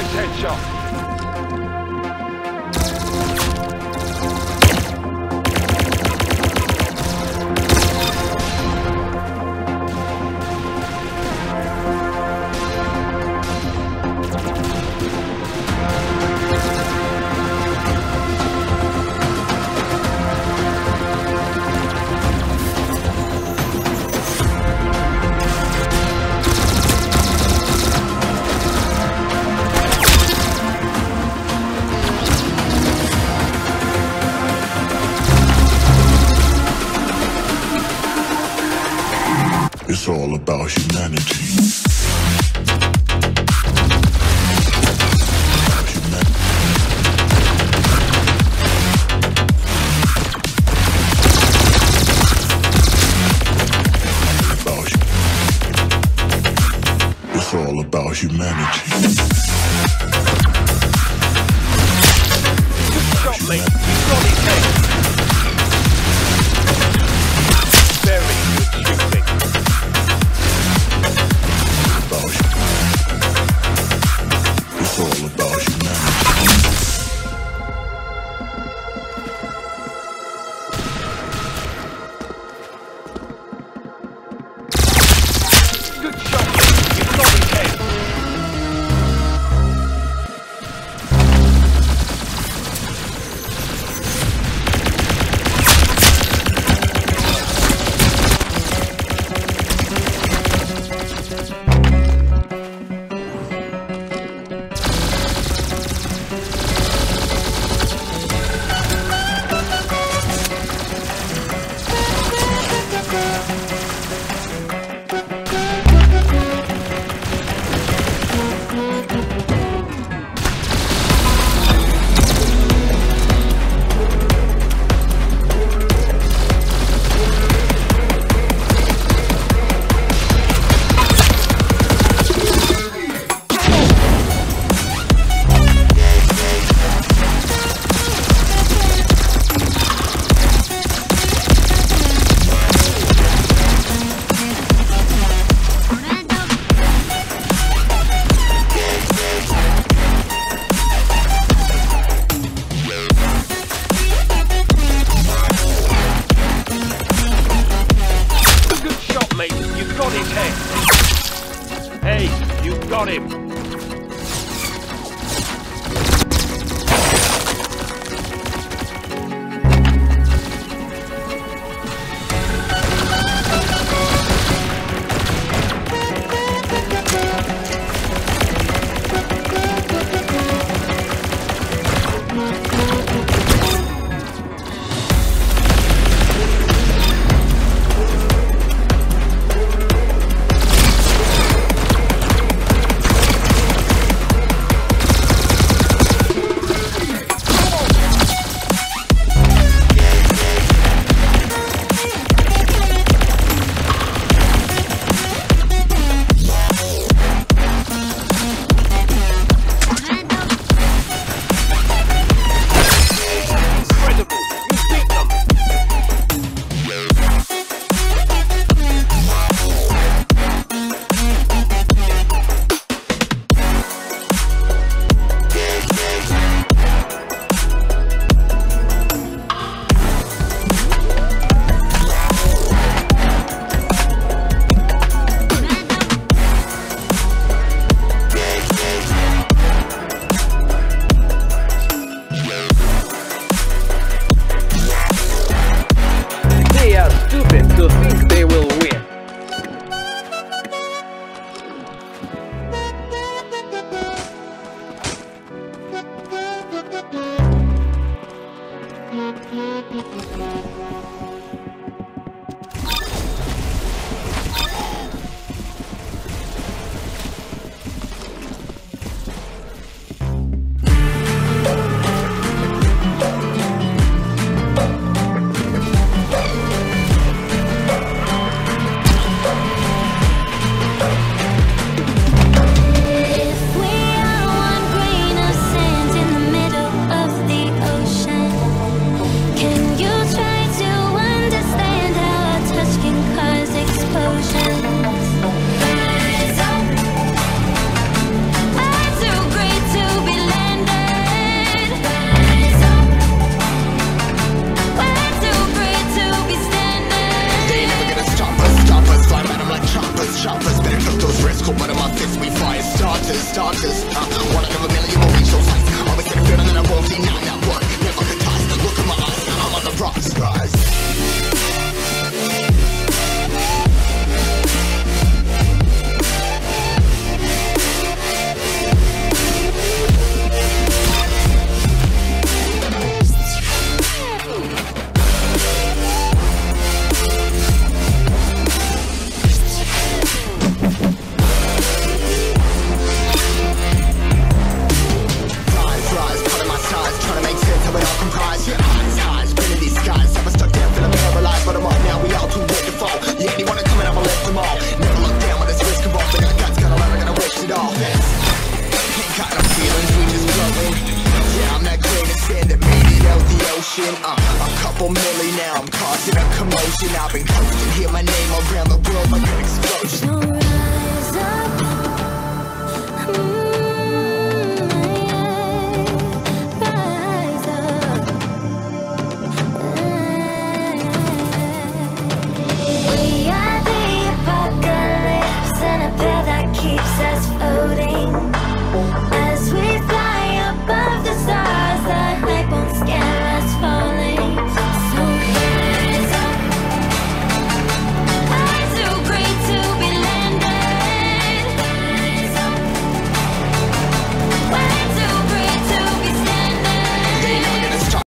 Nice headshot. Humanity. I've been coasting. Hear my name around the world like an explosion.